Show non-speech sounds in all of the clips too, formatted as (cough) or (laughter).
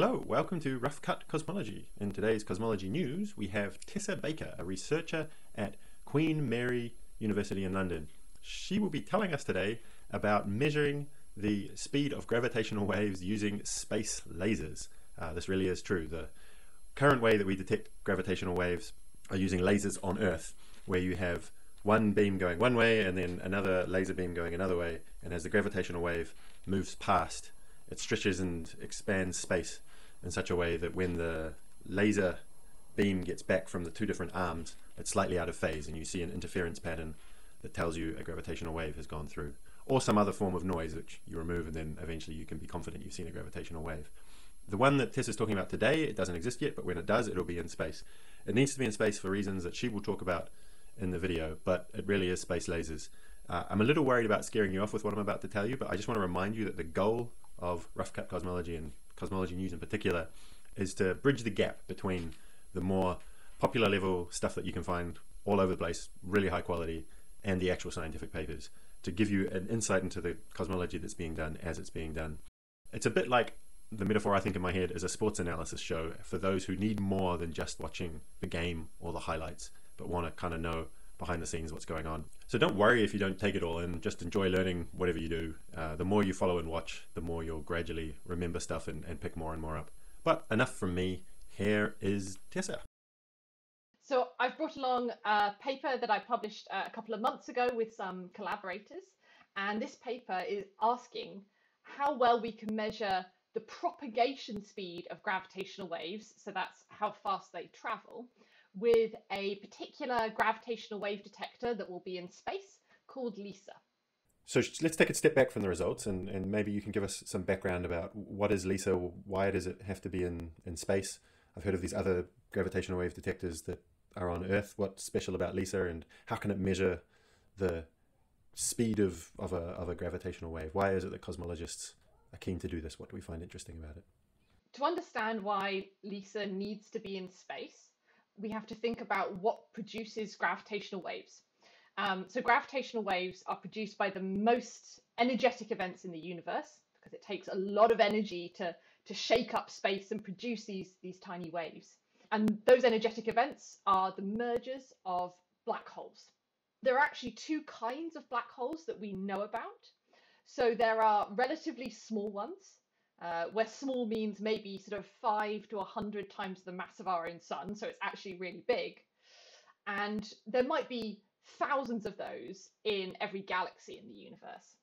Hello, welcome to Rough Cut Cosmology. In today's cosmology news, we have Tessa Baker, a researcher at Queen Mary University in London. She will be telling us today about measuring the speed of gravitational waves using space lasers. Uh, this really is true. The current way that we detect gravitational waves are using lasers on Earth, where you have one beam going one way and then another laser beam going another way, and as the gravitational wave moves past, it stretches and expands space in such a way that when the laser beam gets back from the two different arms, it's slightly out of phase, and you see an interference pattern that tells you a gravitational wave has gone through, or some other form of noise which you remove, and then eventually you can be confident you've seen a gravitational wave. The one that Tess is talking about today, it doesn't exist yet, but when it does, it'll be in space. It needs to be in space for reasons that she will talk about in the video, but it really is space lasers. Uh, I'm a little worried about scaring you off with what I'm about to tell you, but I just want to remind you that the goal of Rough Cut Cosmology and cosmology news in particular is to bridge the gap between the more popular level stuff that you can find all over the place, really high quality, and the actual scientific papers to give you an insight into the cosmology that's being done as it's being done. It's a bit like the metaphor I think in my head is a sports analysis show for those who need more than just watching the game or the highlights, but want to kind of know behind the scenes what's going on. So don't worry if you don't take it all in, just enjoy learning whatever you do. Uh, the more you follow and watch, the more you'll gradually remember stuff and, and pick more and more up. But enough from me. Here is Tessa. So I've brought along a paper that I published uh, a couple of months ago with some collaborators. And this paper is asking how well we can measure the propagation speed of gravitational waves, so that's how fast they travel, with a particular gravitational wave detector that will be in space called LISA. So let's take a step back from the results and, and maybe you can give us some background about what is LISA, why does it have to be in, in space? I've heard of these other gravitational wave detectors that are on Earth. What's special about LISA and how can it measure the speed of, of, a, of a gravitational wave? Why is it that cosmologists are keen to do this? What do we find interesting about it? To understand why LISA needs to be in space, we have to think about what produces gravitational waves. Um, so gravitational waves are produced by the most energetic events in the universe because it takes a lot of energy to, to shake up space and produce these, these tiny waves. And those energetic events are the mergers of black holes. There are actually two kinds of black holes that we know about. So there are relatively small ones, uh, where small means maybe sort of five to a hundred times the mass of our own sun, so it's actually really big. And there might be thousands of those in every galaxy in the universe.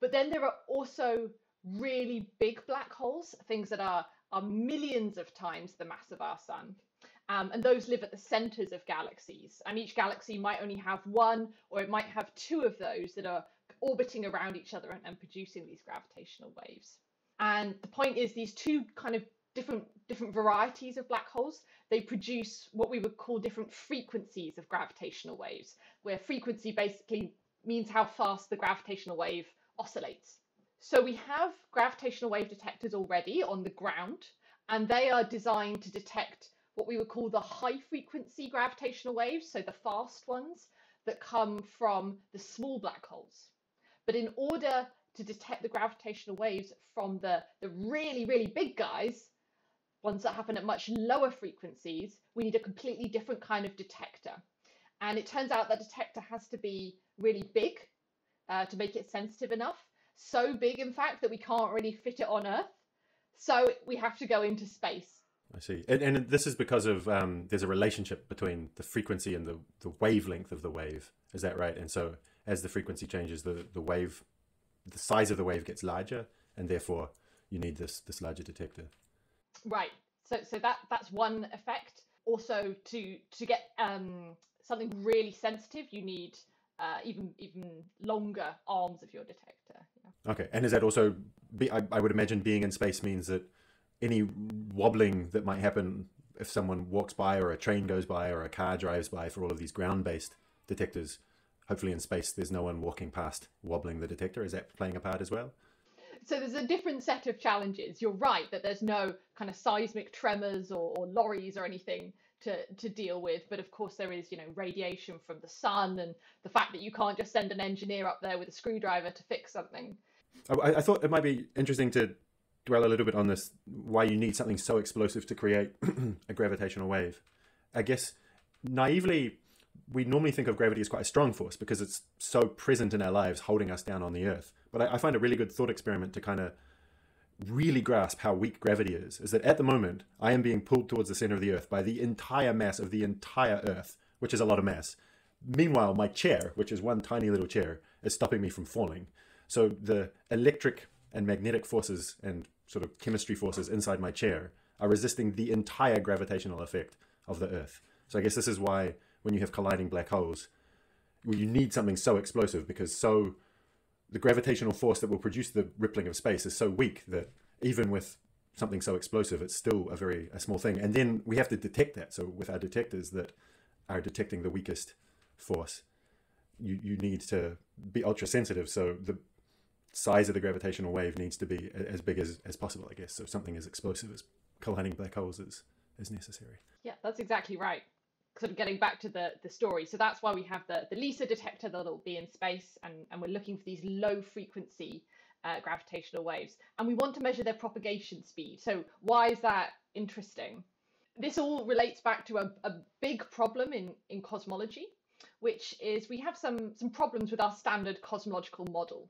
But then there are also really big black holes, things that are, are millions of times the mass of our sun. Um, and those live at the centers of galaxies. And each galaxy might only have one, or it might have two of those that are orbiting around each other and, and producing these gravitational waves. And the point is these two kind of different different varieties of black holes they produce what we would call different frequencies of gravitational waves where frequency basically means how fast the gravitational wave oscillates. So we have gravitational wave detectors already on the ground and they are designed to detect what we would call the high frequency gravitational waves so the fast ones that come from the small black holes. But in order to detect the gravitational waves from the, the really, really big guys, ones that happen at much lower frequencies, we need a completely different kind of detector. And it turns out that detector has to be really big uh, to make it sensitive enough. So big, in fact, that we can't really fit it on Earth. So we have to go into space. I see. And, and this is because of um, there's a relationship between the frequency and the, the wavelength of the wave. Is that right? And so as the frequency changes, the, the wave the size of the wave gets larger, and therefore you need this this larger detector. Right. So so that that's one effect. Also, to to get um, something really sensitive, you need uh, even even longer arms of your detector. Yeah. Okay, and is that also? Be, I, I would imagine being in space means that any wobbling that might happen if someone walks by or a train goes by or a car drives by for all of these ground-based detectors hopefully in space there's no one walking past wobbling the detector. Is that playing a part as well? So there's a different set of challenges. You're right that there's no kind of seismic tremors or, or lorries or anything to, to deal with. But of course, there is, you know, radiation from the sun and the fact that you can't just send an engineer up there with a screwdriver to fix something. I, I thought it might be interesting to dwell a little bit on this why you need something so explosive to create (clears throat) a gravitational wave. I guess naively, we normally think of gravity as quite a strong force because it's so present in our lives, holding us down on the earth. But I, I find a really good thought experiment to kind of really grasp how weak gravity is is that at the moment I am being pulled towards the center of the earth by the entire mass of the entire earth, which is a lot of mass. Meanwhile, my chair, which is one tiny little chair, is stopping me from falling. So the electric and magnetic forces and sort of chemistry forces inside my chair are resisting the entire gravitational effect of the earth. So I guess this is why when you have colliding black holes, you need something so explosive because so the gravitational force that will produce the rippling of space is so weak that even with something so explosive, it's still a very a small thing. And then we have to detect that. So with our detectors that are detecting the weakest force, you, you need to be ultra sensitive. So the size of the gravitational wave needs to be as big as, as possible, I guess. So something as explosive as colliding black holes is, is necessary. Yeah, that's exactly right sort of getting back to the, the story. So that's why we have the, the LISA detector that'll be in space, and, and we're looking for these low frequency uh, gravitational waves. And we want to measure their propagation speed. So why is that interesting? This all relates back to a, a big problem in, in cosmology, which is we have some, some problems with our standard cosmological model.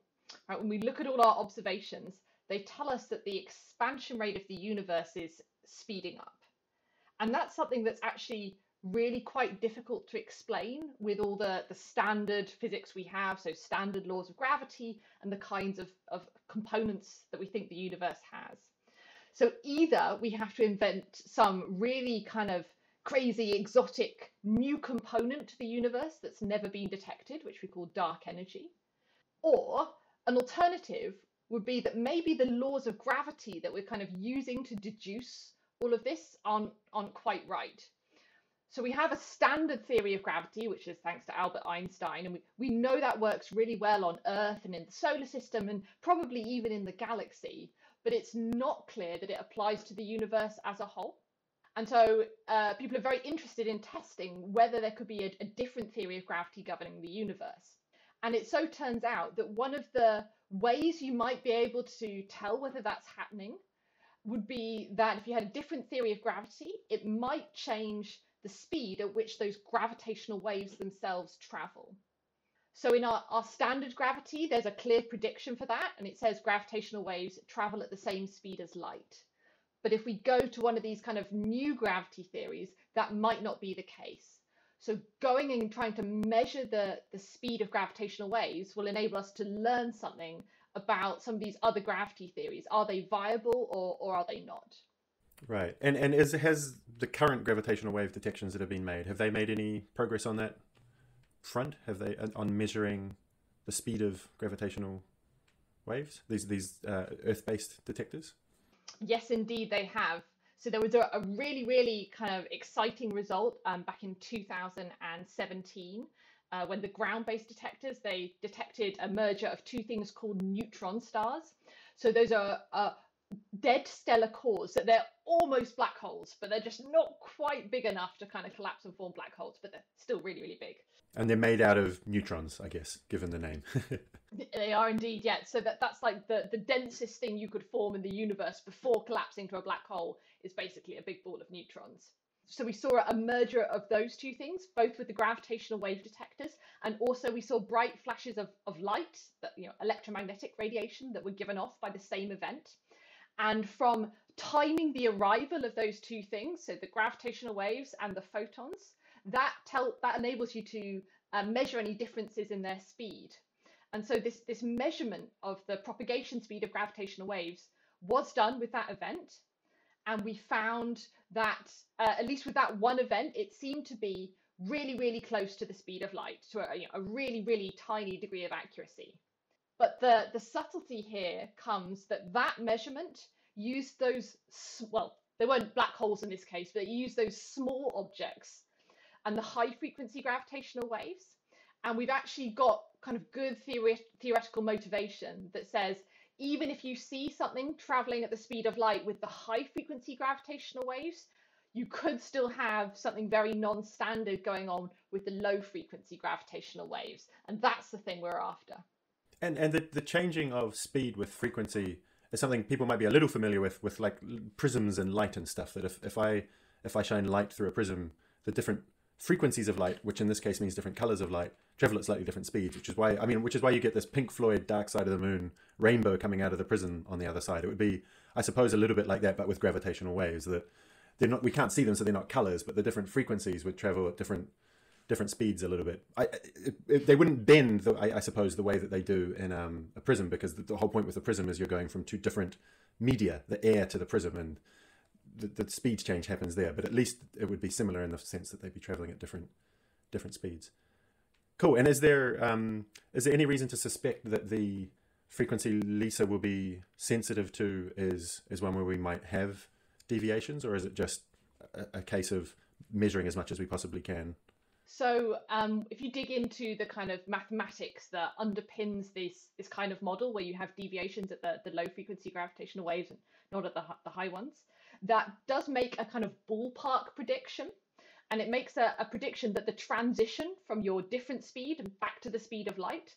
Right? When we look at all our observations, they tell us that the expansion rate of the universe is speeding up. And that's something that's actually really quite difficult to explain with all the, the standard physics we have, so standard laws of gravity and the kinds of, of components that we think the universe has. So either we have to invent some really kind of crazy, exotic new component to the universe that's never been detected, which we call dark energy, or an alternative would be that maybe the laws of gravity that we're kind of using to deduce all of this aren't, aren't quite right. So we have a standard theory of gravity, which is thanks to Albert Einstein, and we, we know that works really well on Earth and in the solar system and probably even in the galaxy, but it's not clear that it applies to the universe as a whole. And so uh, people are very interested in testing whether there could be a, a different theory of gravity governing the universe. And it so turns out that one of the ways you might be able to tell whether that's happening would be that if you had a different theory of gravity, it might change the speed at which those gravitational waves themselves travel. So in our, our standard gravity, there's a clear prediction for that, and it says gravitational waves travel at the same speed as light. But if we go to one of these kind of new gravity theories, that might not be the case. So going and trying to measure the, the speed of gravitational waves will enable us to learn something about some of these other gravity theories. Are they viable or, or are they not? Right. And and is has the current gravitational wave detections that have been made have they made any progress on that front? Have they on measuring the speed of gravitational waves? These these uh, Earth-based detectors. Yes, indeed, they have. So there was a, a really really kind of exciting result um, back in 2017. Uh, when the ground-based detectors they detected a merger of two things called neutron stars. So those are uh, dead stellar cores that they're almost black holes, but they're just not quite big enough to kind of collapse and form black holes, but they're still really, really big. And they're made out of neutrons, I guess, given the name. (laughs) they are indeed, yeah. So that, that's like the, the densest thing you could form in the universe before collapsing to a black hole is basically a big ball of neutrons. So we saw a merger of those two things, both with the gravitational wave detectors, and also we saw bright flashes of, of light, that you know, electromagnetic radiation that were given off by the same event. And from timing the arrival of those two things, so the gravitational waves and the photons, that tell that enables you to uh, measure any differences in their speed. And so this, this measurement of the propagation speed of gravitational waves was done with that event. And we found that, uh, at least with that one event, it seemed to be really, really close to the speed of light, to a, you know, a really, really tiny degree of accuracy. But the, the subtlety here comes that that measurement used those, well, they weren't black holes in this case, but it used those small objects and the high frequency gravitational waves. And we've actually got kind of good theoret- theoretical motivation that says even if you see something traveling at the speed of light with the high frequency gravitational waves, you could still have something very non standard going on with the low frequency gravitational waves. And that's the thing we're after. And and the, the changing of speed with frequency is something people might be a little familiar with, with like prisms and light and stuff. That if, if I if I shine light through a prism, the different frequencies of light, which in this case means different colors of light, travel at slightly different speeds. Which is why I mean, which is why you get this Pink Floyd Dark Side of the Moon rainbow coming out of the prism on the other side. It would be, I suppose, a little bit like that, but with gravitational waves. That they're not, we can't see them, so they're not colors, but the different frequencies would travel at different different speeds a little bit. I, it, it, they wouldn't bend, the, I, I, suppose, the way that they do in um, a prism, because the, the, whole point with the prism is you're going from two different media, the air to the prism, and the, the speed change happens there. But at least it would be similar in the sense that they'd be traveling at different different speeds. Cool. And is there um, is there any reason to suspect that the frequency LISA will be sensitive to is is one where we might have deviations, or is it just a, a case of measuring as much as we possibly can? So um, if you dig into the kind of mathematics that underpins this this kind of model where you have deviations at the, the low frequency gravitational waves and not at the, the high ones, that does make a kind of ballpark prediction. And it makes a, a prediction that the transition from your different speed and back to the speed of light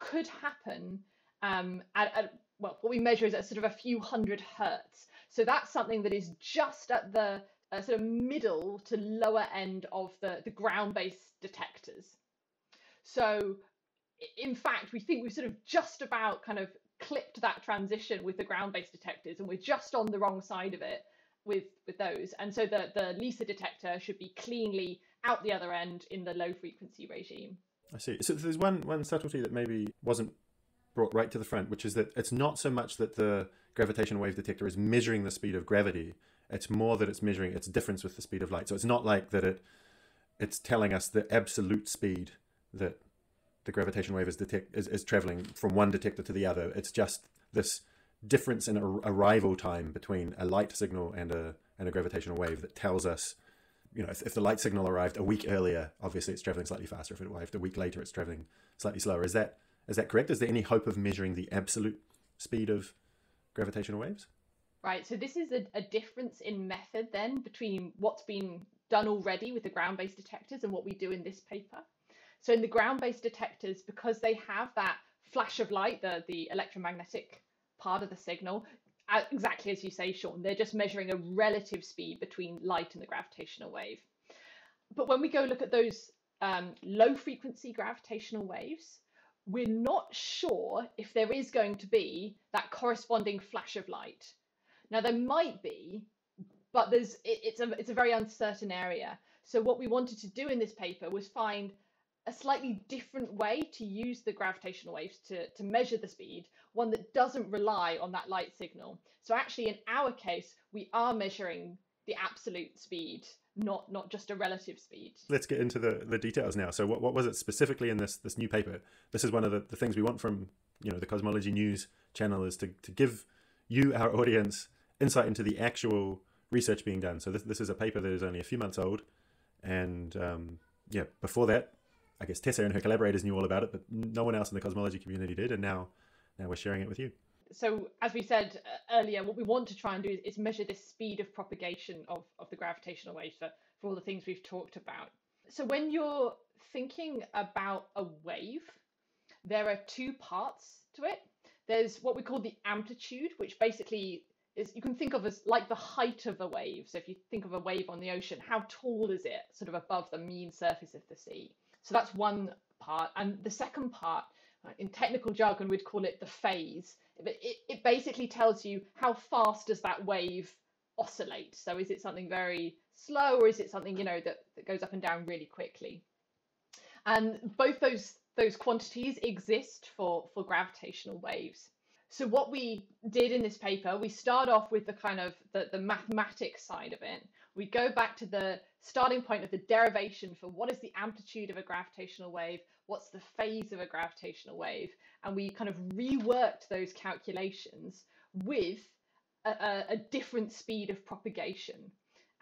could happen um, at, at, well, what we measure is at sort of a few hundred hertz. So that's something that is just at the uh, sort of middle to lower end of the, the ground-based detectors. So in fact, we think we've sort of just about kind of clipped that transition with the ground-based detectors and we're just on the wrong side of it with, with those. And so the, the LISA detector should be cleanly out the other end in the low frequency regime. I see. So there's one, one subtlety that maybe wasn't brought right to the front, which is that it's not so much that the gravitational wave detector is measuring the speed of gravity, it's more that it's measuring its difference with the speed of light. So it's not like that it it's telling us the absolute speed that the gravitational wave is detect is, is traveling from one detector to the other. It's just this difference in arrival time between a light signal and a and a gravitational wave that tells us, you know, if, if the light signal arrived a week earlier, obviously it's traveling slightly faster. If it arrived a week later, it's traveling slightly slower. Is that is that correct? Is there any hope of measuring the absolute speed of gravitational waves? Right, so this is a, a difference in method then between what's been done already with the ground-based detectors and what we do in this paper. So in the ground-based detectors, because they have that flash of light, the, the electromagnetic part of the signal, exactly as you say, Sean, they're just measuring a relative speed between light and the gravitational wave. But when we go look at those um, low frequency gravitational waves, we're not sure if there is going to be that corresponding flash of light. Now there might be, but there's it, it's a it's a very uncertain area. So what we wanted to do in this paper was find a slightly different way to use the gravitational waves to, to measure the speed, one that doesn't rely on that light signal. So actually in our case, we are measuring the absolute speed, not not just a relative speed. Let's get into the, the details now. So what, what was it specifically in this this new paper? This is one of the, the things we want from you know the Cosmology News channel is to, to give you, our audience, insight into the actual research being done. So this, this is a paper that is only a few months old. And um, yeah, before that, I guess Tessa and her collaborators knew all about it, but no one else in the cosmology community did. And now, now we're sharing it with you. So as we said uh, earlier, what we want to try and do is, is measure the speed of propagation of, of the gravitational waves for, for all the things we've talked about. So when you're thinking about a wave, there are two parts to it. There's what we call the amplitude, which basically is you can think of as like the height of a wave. So if you think of a wave on the ocean, how tall is it sort of above the mean surface of the sea? So that's one part. And the second part, uh, in technical jargon, we'd call it the phase. It, it basically tells you how fast does that wave oscillate. So is it something very slow or is it something, you know, that, that goes up and down really quickly? And both those those quantities exist for, for gravitational waves. So what we did in this paper, we start off with the kind of the, the mathematics side of it. We go back to the starting point of the derivation for what is the amplitude of a gravitational wave, what's the phase of a gravitational wave, and we kind of reworked those calculations with a, a, a different speed of propagation.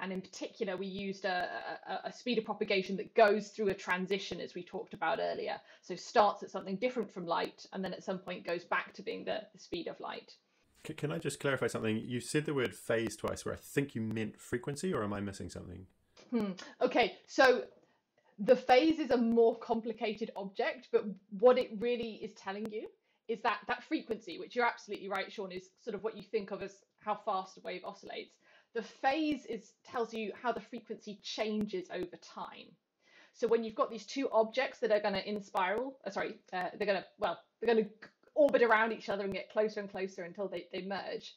And in particular, we used a, a, a, speed of propagation that goes through a transition, as we talked about earlier. So starts at something different from light, and then at some point goes back to being the, the speed of light. Can I just clarify something? You said the word phase twice, where I think you meant frequency, or am I missing something? Hmm. Okay, so the phase is a more complicated object, but what it really is telling you is that that frequency, which you're absolutely right, Sean, is sort of what you think of as how fast a wave oscillates. The phase is tells you how the frequency changes over time. So when you've got these two objects that are going to in spiral, uh, sorry, uh, they're going to well, they're going to orbit around each other and get closer and closer until they, they merge.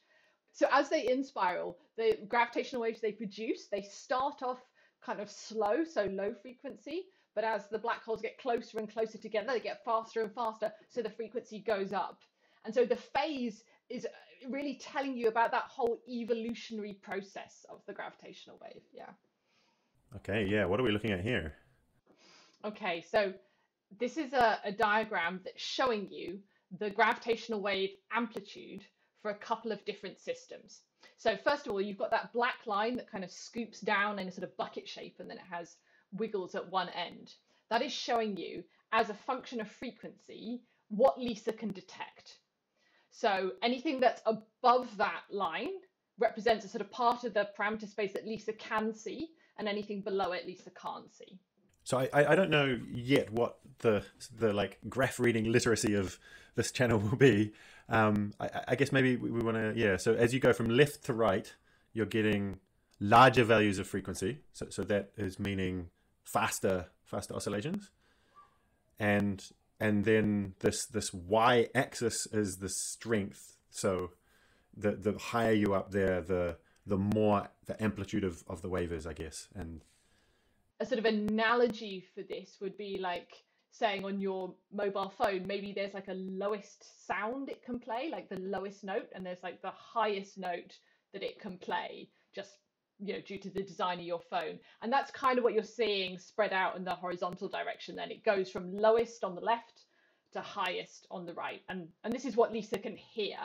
So as they in spiral, the gravitational waves they produce, they start off kind of slow, so low frequency, but as the black holes get closer and closer together, they get faster and faster, so the frequency goes up. And so the phase is uh, really telling you about that whole evolutionary process of the gravitational wave. Yeah. Okay, yeah. What are we looking at here? Okay, so this is a, a diagram that's showing you the gravitational wave amplitude for a couple of different systems. So first of all, you've got that black line that kind of scoops down in a sort of bucket shape and then it has wiggles at one end. That is showing you, as a function of frequency, what LISA can detect. So anything that's above that line represents a sort of part of the parameter space that LISA can see, and anything below it LISA can't see. So I, I don't know yet what the the like graph reading literacy of this channel will be. Um, I, I guess maybe we, we want to yeah. So as you go from left to right, you're getting larger values of frequency. So so that is meaning faster faster oscillations, and and then this this y axis is the strength. So the the higher you up there, the the more the amplitude of, of the wave is, I guess, and a sort of analogy for this would be like saying on your mobile phone, maybe there's like a lowest sound it can play, like the lowest note, and there's like the highest note that it can play, just you know, due to the design of your phone. And that's kind of what you're seeing spread out in the horizontal direction. Then it goes from lowest on the left to highest on the right. And and this is what LISA can hear.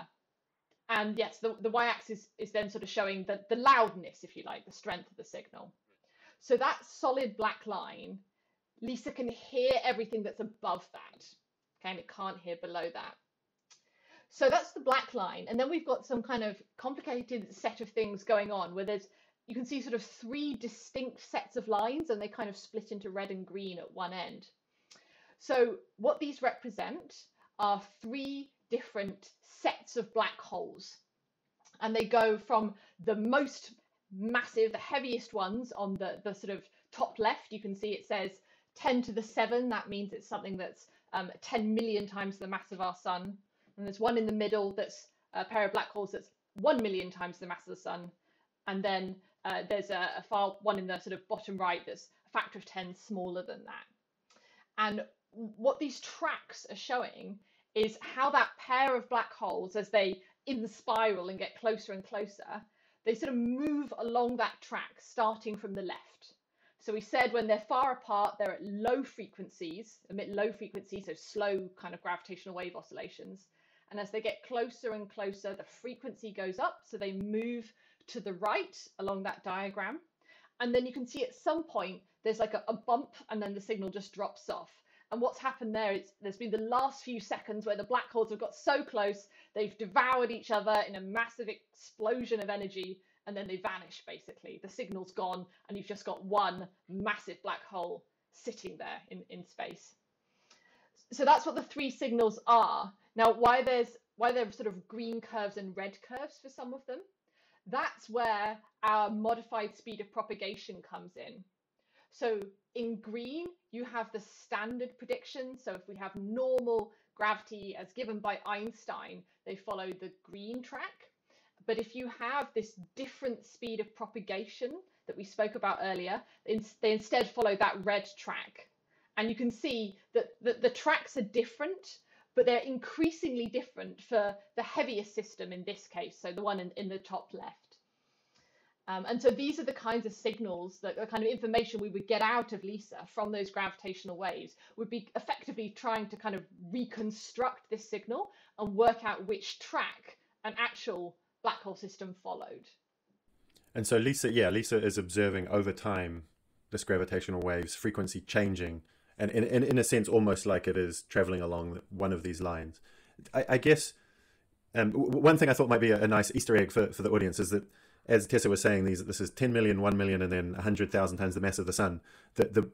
And yes, the, the y-axis is then sort of showing the, the loudness, if you like, the strength of the signal. So that solid black line, LISA can hear everything that's above that. Okay, and it can't hear below that. So that's the black line. And then we've got some kind of complicated set of things going on where there's, you can see sort of three distinct sets of lines and they kind of split into red and green at one end. So what these represent are three different sets of black holes. And they go from the most massive, the heaviest ones on the, the sort of top left, you can see it says 10 to the 7. That means it's something that's um, 10 million times the mass of our sun. And there's one in the middle that's a pair of black holes that's 1 million times the mass of the sun. And then uh, there's a, a far one in the sort of bottom right that's a factor of 10 smaller than that. And what these tracks are showing is how that pair of black holes, as they in the spiral and get closer and closer, they sort of move along that track starting from the left. So we said when they're far apart, they're at low frequencies, emit low frequencies, so slow kind of gravitational wave oscillations. And as they get closer and closer, the frequency goes up. So they move to the right along that diagram. And then you can see at some point, there's like a, a bump and then the signal just drops off. And what's happened there is there's been the last few seconds where the black holes have got so close, they've devoured each other in a massive explosion of energy, and then they vanish basically. The signal's gone, and you've just got one massive black hole sitting there in, in space. So that's what the three signals are. Now, why there's why there are sort of green curves and red curves for some of them, that's where our modified speed of propagation comes in. So in green, you have the standard prediction. So if we have normal gravity as given by Einstein, they follow the green track. But if you have this different speed of propagation that we spoke about earlier, they instead follow that red track. And you can see that the, the tracks are different, but they're increasingly different for the heaviest system in this case, so the one in, in the top left. Um, and so these are the kinds of signals that the kind of information we would get out of LISA from those gravitational waves would be effectively trying to kind of reconstruct this signal and work out which track an actual black hole system followed. And so LISA, yeah, LISA is observing over time this gravitational waves frequency changing, and in, in, in a sense, almost like it is traveling along one of these lines. I, I guess um, one thing I thought might be a, a nice Easter egg for, for the audience is that as Tessa was saying, these this is 10 million, 1 million, and then 100,000 times the mass of the sun. that the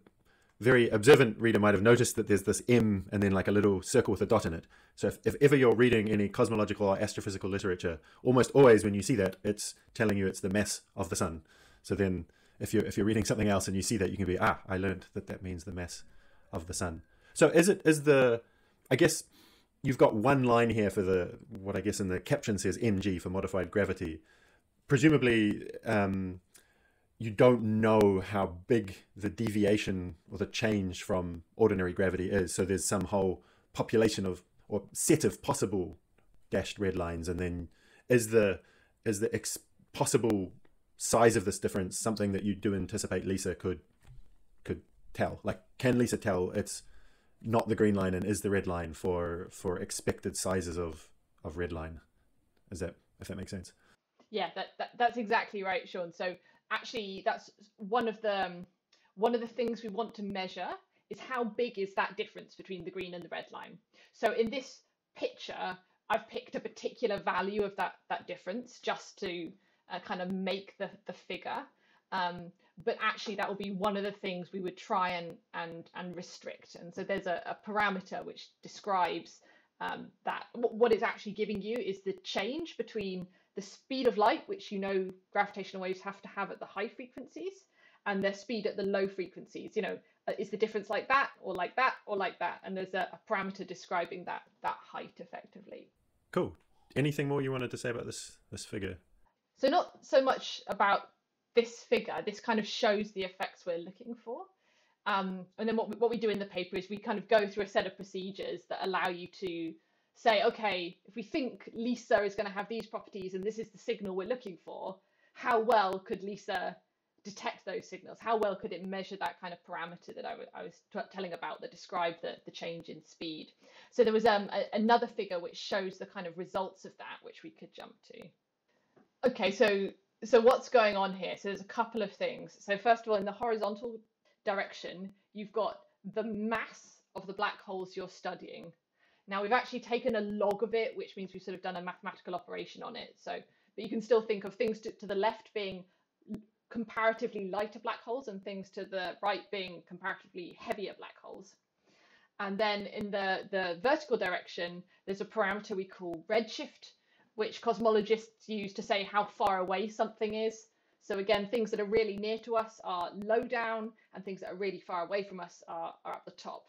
very observant reader might have noticed that there's this M and then like a little circle with a dot in it. So if, if ever you're reading any cosmological or astrophysical literature, almost always when you see that, it's telling you it's the mass of the sun. So then if you're if you're reading something else and you see that, you can be ah, I learned that that means the mass of the sun. So is it is the I guess you've got one line here for the what I guess in the caption says mg for modified gravity. Presumably, um, you don't know how big the deviation or the change from ordinary gravity is. So there's some whole population of or set of possible dashed red lines, and then is the is the possible size of this difference something that you do anticipate LISA could tell? Like, can LISA tell it's not the green line and is the red line for for expected sizes of of red line? Is that if that makes sense? Yeah, that, that that's exactly right, Sean. So actually that's one of the um, one of the things we want to measure is how big is that difference between the green and the red line. So in this picture, I've picked a particular value of that that difference just to uh, kind of make the the figure. Um, but actually, that will be one of the things we would try and and and restrict. And so there's a, a parameter which describes um, that what it's actually giving you is the change between the speed of light, which you know gravitational waves have to have at the high frequencies, and their speed at the low frequencies. You know, uh, is the difference like that, or like that, or like that? And there's a, a parameter describing that that height effectively. Cool. Anything more you wanted to say about this this figure? So not so much about this figure. This kind of shows the effects we're looking for. Um, and then what we, what we do in the paper is we kind of go through a set of procedures that allow you to say, okay, if we think LISA is going to have these properties and this is the signal we're looking for, how well could LISA detect those signals? How well could it measure that kind of parameter that I, was telling about that described the, the change in speed? So there was um, another figure which shows the kind of results of that, which we could jump to. Okay, so so what's going on here? So there's a couple of things. So first of all, in the horizontal direction, you've got the mass of the black holes you're studying. Now we've actually taken a log of it, which means we've sort of done a mathematical operation on it. So, but you can still think of things to, to the left being comparatively lighter black holes and things to the right being comparatively heavier black holes. And then in the, the vertical direction, there's a parameter we call redshift, which cosmologists use to say how far away something is. So again, things that are really near to us are low down, and things that are really far away from us are, are at the top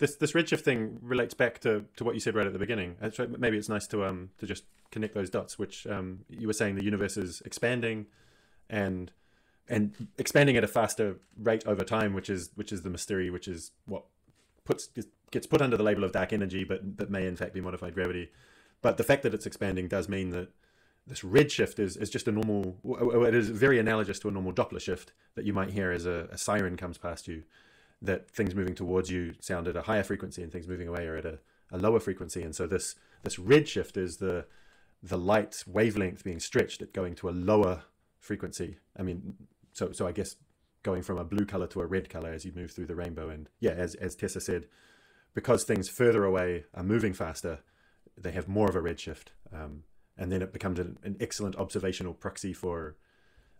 this this redshift thing relates back to, to what you said right at the beginning. Maybe it's nice to um to just connect those dots. Which um you were saying the universe is expanding, and and expanding at a faster rate over time, which is which is the mystery, which is what puts gets put under the label of dark energy, but that may in fact be modified gravity. But the fact that it's expanding does mean that this redshift is, is just a normal. It is very analogous to a normal Doppler shift that you might hear as a, a siren comes past you that things moving towards you sound at a higher frequency and things moving away are at a, a lower frequency. And so this this redshift is the the light wavelength being stretched at going to a lower frequency. I mean, so so I guess going from a blue color to a red color as you move through the rainbow. And yeah, as as Tessa said, because things further away are moving faster, they have more of a redshift, um, and then it becomes an, an excellent observational proxy for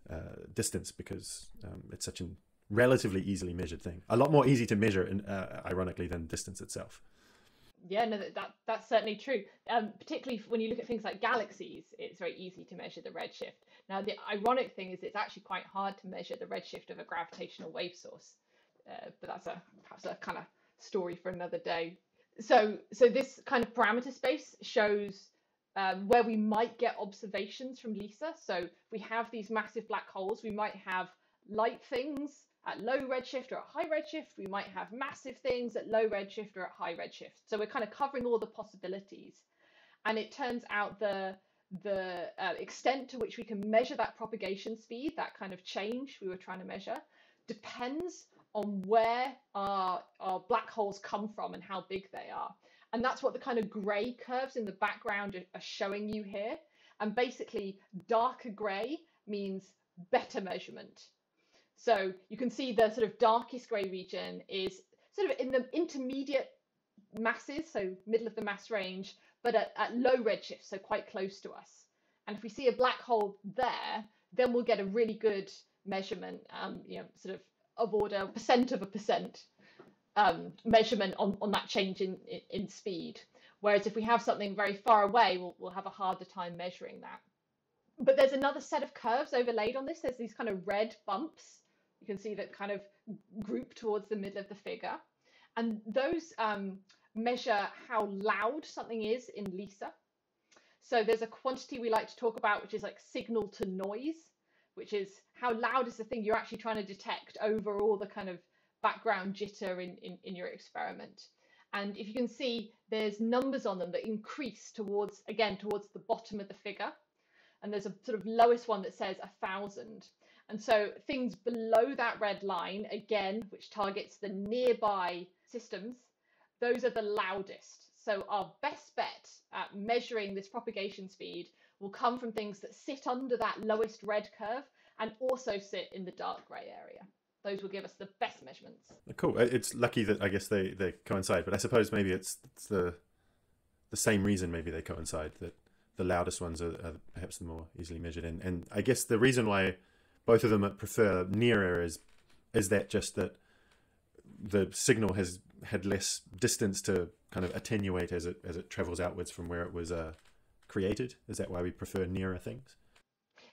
uh, distance because um, it's such a relatively easily measured thing. A lot more easy to measure, in, uh, ironically, than distance itself. Yeah, no, that that's certainly true. Um, particularly when you look at things like galaxies, it's very easy to measure the redshift. Now, the ironic thing is it's actually quite hard to measure the redshift of a gravitational wave source, uh, but that's a perhaps a kind of story for another day. So, so this kind of parameter space shows um, where we might get observations from LISA. So, we have these massive black holes, we might have light things at low redshift or at high redshift. We might have massive things at low redshift or at high redshift. So we're kind of covering all the possibilities. And it turns out the the uh, extent to which we can measure that propagation speed, that kind of change we were trying to measure, depends on where our, our black holes come from and how big they are. And that's what the kind of gray curves in the background are, showing you here. And basically, darker gray means better measurement. So you can see the sort of darkest grey region is sort of in the intermediate masses, so middle of the mass range, but at, at low redshift, so quite close to us. And if we see a black hole there, then we'll get a really good measurement, um, you know, sort of of order percent of a percent um, measurement on, on that change in, in, speed. Whereas if we have something very far away, we'll, we'll have a harder time measuring that. But there's another set of curves overlaid on this. There's these kind of red bumps. You can see that kind of group towards the middle of the figure. And those um, measure how loud something is in LISA. So there's a quantity we like to talk about, which is like signal to noise, which is how loud is the thing you're actually trying to detect over all the kind of background jitter in, in, in your experiment. And if you can see, there's numbers on them that increase towards, again, towards the bottom of the figure. And there's a sort of lowest one that says a thousand. And so things below that red line, again, which targets the nearby systems, those are the loudest. So our best bet at measuring this propagation speed will come from things that sit under that lowest red curve and also sit in the dark grey area those will give us the best measurements. Cool. It's lucky that I guess they, they coincide, but I suppose maybe it's, it's the the same reason maybe they coincide that the loudest ones are, are, perhaps the more easily measured. And and I guess the reason why both of them prefer nearer is is that just that the signal has had less distance to kind of attenuate as it as it travels outwards from where it was uh, created. Is that why we prefer nearer things?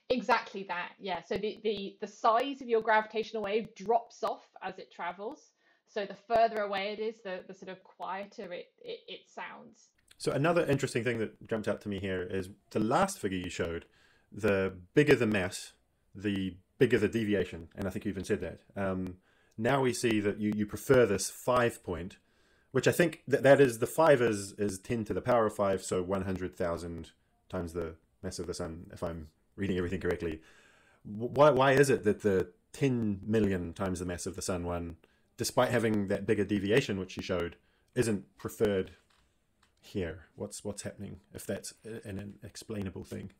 Exactly that, yeah. So the, the, the size of your gravitational wave drops off as it travels. So the further away it is, the, the sort of quieter it, it, it sounds. So another interesting thing that jumped out to me here is the last figure you showed, the bigger the mass, the bigger the deviation. And I think you even said that. Um, now we see that you, you prefer this five point, which I think that, that is the five is, is 10 to the power of five. So 100,000 times the mass of the sun, if I'm reading everything correctly. Why, why is it that the 10 million times the mass of the sun one, despite having that bigger deviation, which you showed, isn't preferred here? What's what's happening if that's an explainable thing?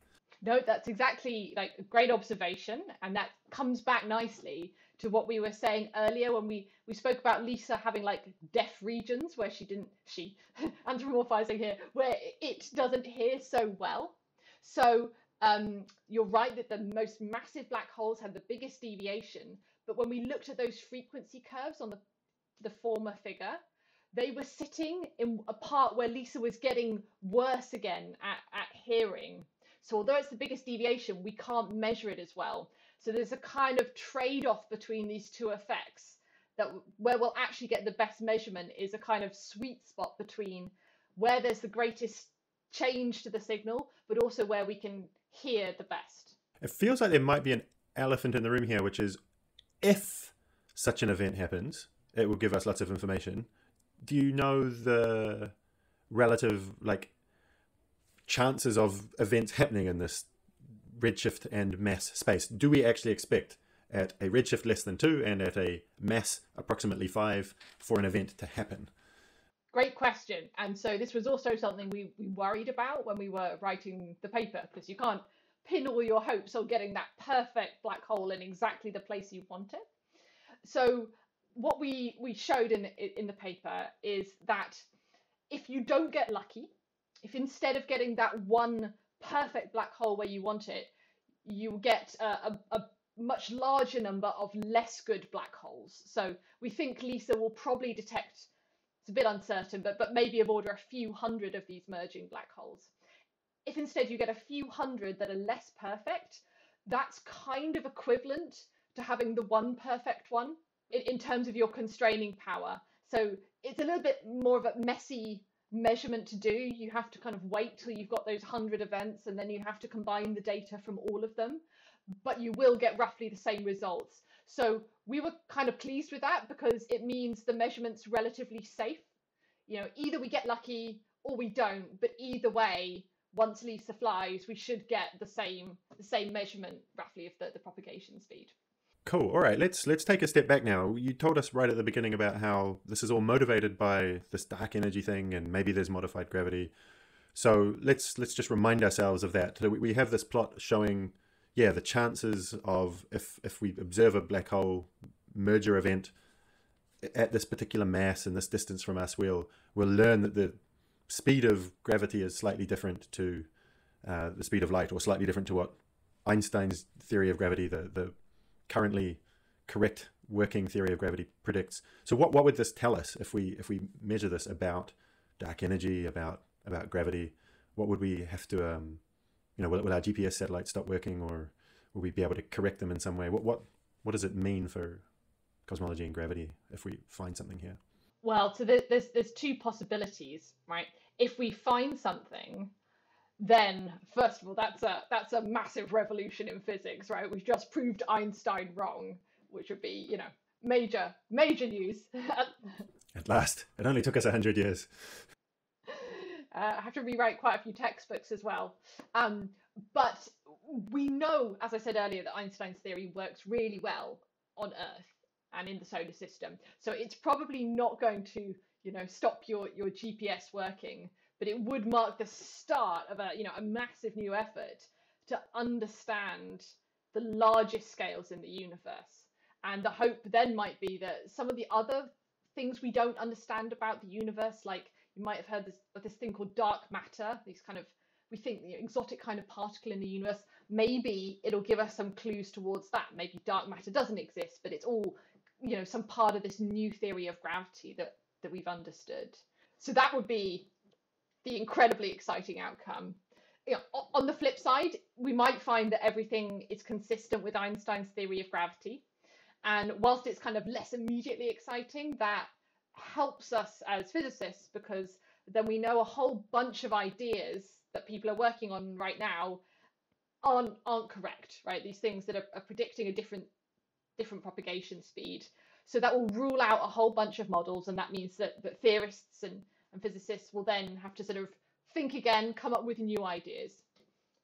No, that's exactly like a great observation, and that comes back nicely to what we were saying earlier when we we spoke about LISA having like deaf regions where she didn't she (laughs) anthropomorphizing here where it doesn't hear so well. So um, you're right that the most massive black holes had the biggest deviation, but when we looked at those frequency curves on the, the former figure, they were sitting in a part where LISA was getting worse again at, at hearing. So although it's the biggest deviation, we can't measure it as well. So there's a kind of trade-off between these two effects that where we'll actually get the best measurement is a kind of sweet spot between where there's the greatest change to the signal, but also where we can hear the best. It feels like there might be an elephant in the room here, which is if such an event happens, it will give us lots of information. Do you know the relative like chances of events happening in this redshift and mass space? Do we actually expect at a redshift less than two and at a mass approximately five for an event to happen? Great question. And so this was also something we, we worried about when we were writing the paper, because you can't pin all your hopes on getting that perfect black hole in exactly the place you want it. So what we, we showed in, in the paper is that if you don't get lucky, if instead of getting that one perfect black hole where you want it, you get a, a, much larger number of less good black holes. So we think LISA will probably detect it's a bit uncertain, but, but maybe of order a few hundred of these merging black holes. If instead you get a few hundred that are less perfect, that's kind of equivalent to having the one perfect one in, in terms of your constraining power. So it's a little bit more of a messy measurement to do. You have to kind of wait till you've got those 100 events and then you have to combine the data from all of them. But you will get roughly the same results. So we were kind of pleased with that because it means the measurement's relatively safe. You know, either we get lucky or we don't, but either way, once LISA flies, we should get the same the same measurement roughly of the, the propagation speed. Cool. All right, let's let's take a step back now. You told us right at the beginning about how this is all motivated by this dark energy thing, and maybe there's modified gravity. So let's let's just remind ourselves of that. We have this plot showing yeah, the chances of if if we observe a black hole merger event at this particular mass and this distance from us, we'll we'll learn that the speed of gravity is slightly different to uh, the speed of light, or slightly different to what Einstein's theory of gravity, the the currently correct working theory of gravity predicts. So what what would this tell us if we if we measure this about dark energy, about about gravity? What would we have to um, you know, will, will our GPS satellites stop working, or will we be able to correct them in some way? What what what does it mean for cosmology and gravity if we find something here? Well, so there's there's two possibilities, right? If we find something, then first of all, that's a that's a massive revolution in physics, right? We've just proved Einstein wrong, which would be, you know, major major news. (laughs) At last, it only took us a hundred years. Uh, I have to rewrite quite a few textbooks as well. Um, but we know, as I said earlier, that Einstein's theory works really well on Earth and in the solar system. So it's probably not going to, you know, stop your, your GPS working, but it would mark the start of a, you know, a massive new effort to understand the largest scales in the universe. And the hope then might be that some of the other things we don't understand about the universe, like you might have heard this this thing called dark matter, these kind of we think the exotic kind of particle in the universe. Maybe it'll give us some clues towards that. Maybe dark matter doesn't exist, but it's all you know some part of this new theory of gravity that that we've understood. So that would be the incredibly exciting outcome. You know, on the flip side, we might find that everything is consistent with Einstein's theory of gravity. And whilst it's kind of less immediately exciting, that helps us as physicists because then we know a whole bunch of ideas that people are working on right now aren't aren't correct, right? These things that are, are predicting a different different propagation speed. So that will rule out a whole bunch of models, and that means that, that theorists and, and physicists will then have to sort of think again, come up with new ideas.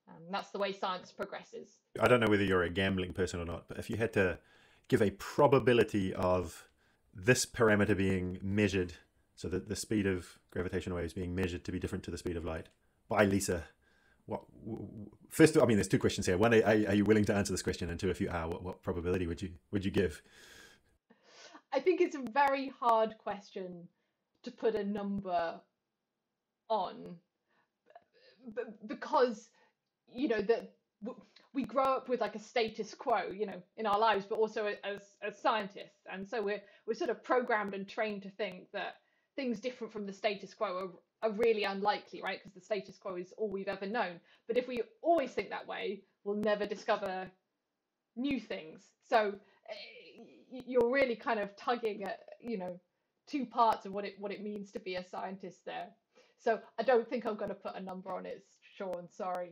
Um, that's the way science progresses. I don't know whether you're a gambling person or not, but if you had to give a probability of this parameter being measured, so that the speed of gravitational waves being measured to be different to the speed of light by LISA. What first? I mean, there's two questions here. One, are, are you willing to answer this question? And two, if you are, what, what probability would you would you give? I think it's a very hard question to put a number on because you know that we grow up with like a status quo, you know, in our lives, but also as as scientists, and so we're we're sort of programmed and trained to think that things different from the status quo are, are really unlikely, right? Because the status quo is all we've ever known. But if we always think that way, we'll never discover new things. So eh, you're really kind of tugging at, you know, two parts of what it what it means to be a scientist there. So I don't think I'm going to put a number on it, Sean. Sorry.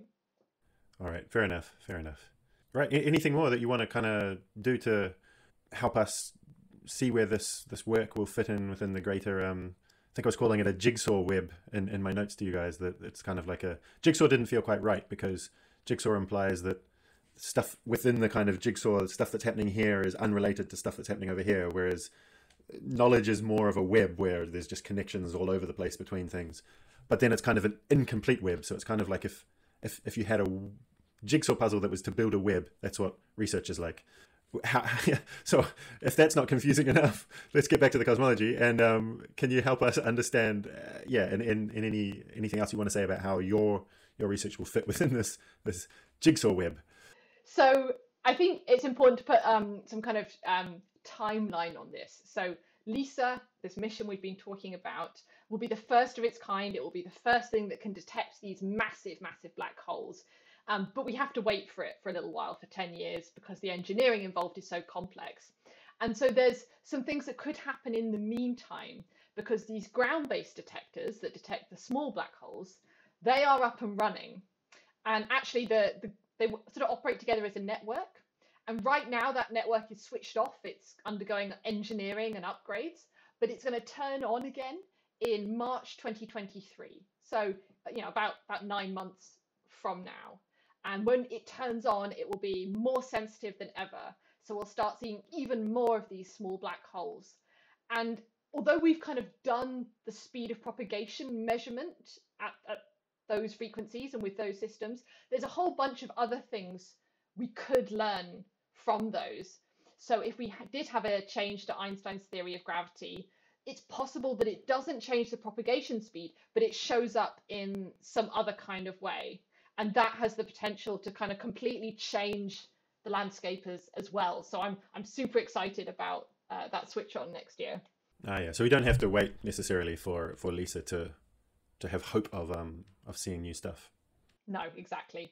All right, fair enough, fair enough. Right, anything more that you want to kind of do to help us see where this this work will fit in within the greater um I think I was calling it a jigsaw web in, in my notes to you guys that it's kind of like a jigsaw didn't feel quite right because jigsaw implies that stuff within the kind of jigsaw stuff that's happening here is unrelated to stuff that's happening over here whereas knowledge is more of a web where there's just connections all over the place between things but then it's kind of an incomplete web so it's kind of like if if, if you had a jigsaw puzzle that was to build a web. That's what research is like. How, (laughs) so if that's not confusing (laughs) enough, let's get back to the cosmology. And um, can you help us understand, uh, yeah, and in, in, any anything else you want to say about how your your research will fit (laughs) within this this jigsaw web? So I think it's important to put um, some kind of um, timeline on this. So LISA, this mission we've been talking about, will be the first of its kind. It will be the first thing that can detect these massive, massive black holes. Um, but we have to wait for it for a little while, for 10 years, because the engineering involved is so complex. And so there's some things that could happen in the meantime, because these ground-based detectors that detect the small black holes, they are up and running. And actually, the, the they sort of operate together as a network. And right now, that network is switched off. It's undergoing engineering and upgrades, but it's going to turn on again in March 2023. So, you know, about, about nine months from now. And when it turns on, it will be more sensitive than ever. So we'll start seeing even more of these small black holes. And although we've kind of done the speed of propagation measurement at, at those frequencies and with those systems, there's a whole bunch of other things we could learn from those. So if we did have a change to Einstein's theory of gravity, it's possible that it doesn't change the propagation speed, but it shows up in some other kind of way and that has the potential to kind of completely change the landscapers as well. So I'm I'm super excited about uh, that switch on next year. Ah, yeah. So we don't have to wait necessarily for for LISA to to have hope of um of seeing new stuff. No, exactly.